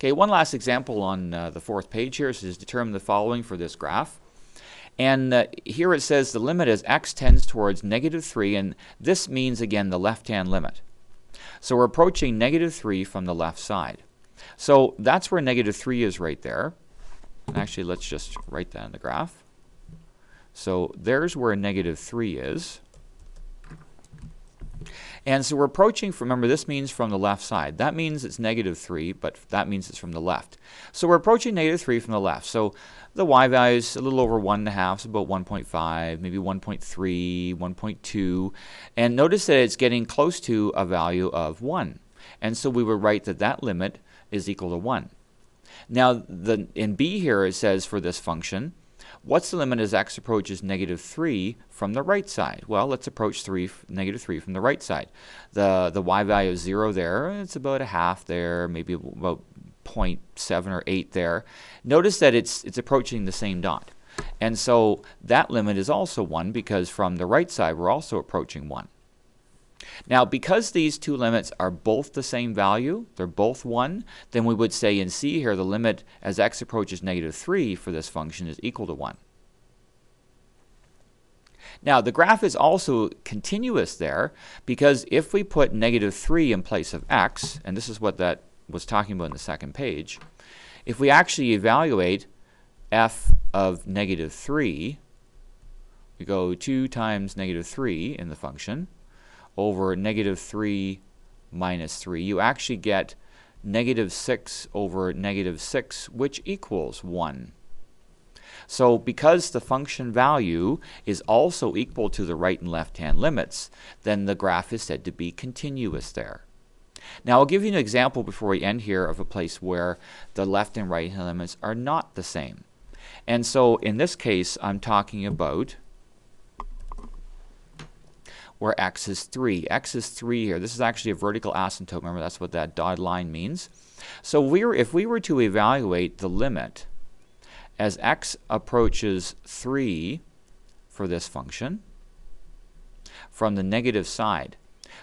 Okay, one last example on uh, the fourth page here is determine the following for this graph. And uh, here it says the limit as x tends towards negative 3, and this means, again, the left-hand limit. So we're approaching negative 3 from the left side. So that's where negative 3 is right there. And actually, let's just write that in the graph. So there's where negative 3 is. And so we're approaching, from, remember this means from the left side. That means it's negative 3, but that means it's from the left. So we're approaching negative 3 from the left. So the y value is a little over 1.5, so about 1.5, maybe 1.3, 1.2. And notice that it's getting close to a value of 1. And so we would write that that limit is equal to 1. Now, the, in b here it says for this function, What's the limit as x approaches negative 3 from the right side? Well, let's approach 3, negative 3 from the right side. The, the y value is 0 there. It's about a half there, maybe about 0.7 or 8 there. Notice that it's, it's approaching the same dot. And so that limit is also 1 because from the right side we're also approaching 1. Now, because these two limits are both the same value, they're both 1, then we would say in C here the limit as x approaches negative 3 for this function is equal to 1. Now, the graph is also continuous there because if we put negative 3 in place of x, and this is what that was talking about in the second page, if we actually evaluate f of negative 3, we go 2 times negative 3 in the function, over negative 3 minus 3, you actually get negative 6 over negative 6, which equals 1. So because the function value is also equal to the right and left hand limits, then the graph is said to be continuous there. Now I'll give you an example before we end here of a place where the left and right hand limits are not the same. And so in this case I'm talking about where x is 3. x is 3 here. This is actually a vertical asymptote. Remember, that's what that dotted line means. So we were, if we were to evaluate the limit as x approaches 3 for this function from the negative side.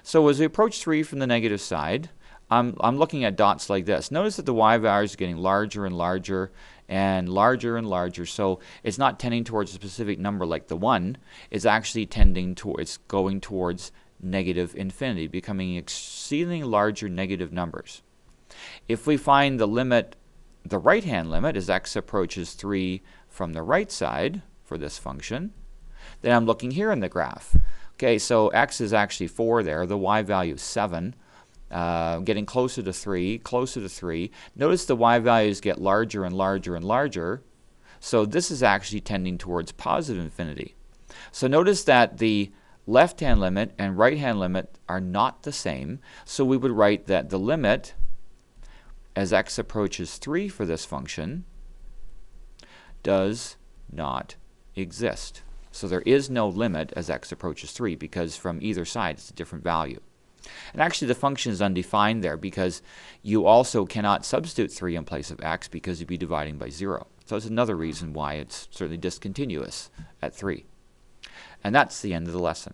So as we approach 3 from the negative side, I'm, I'm looking at dots like this. Notice that the y values are getting larger and larger and larger and larger. So it's not tending towards a specific number like the 1. It's actually tending towards, going towards negative infinity, becoming exceedingly larger negative numbers. If we find the limit, the right-hand limit, as x approaches 3 from the right side for this function, then I'm looking here in the graph. Okay, so x is actually 4 there, the y value is 7 uh, getting closer to 3, closer to 3. Notice the y values get larger and larger and larger. So this is actually tending towards positive infinity. So notice that the left-hand limit and right-hand limit are not the same. So we would write that the limit as x approaches 3 for this function does not exist. So there is no limit as x approaches 3 because from either side it's a different value. And actually the function is undefined there because you also cannot substitute 3 in place of x because you'd be dividing by 0. So that's another reason why it's certainly discontinuous at 3. And that's the end of the lesson.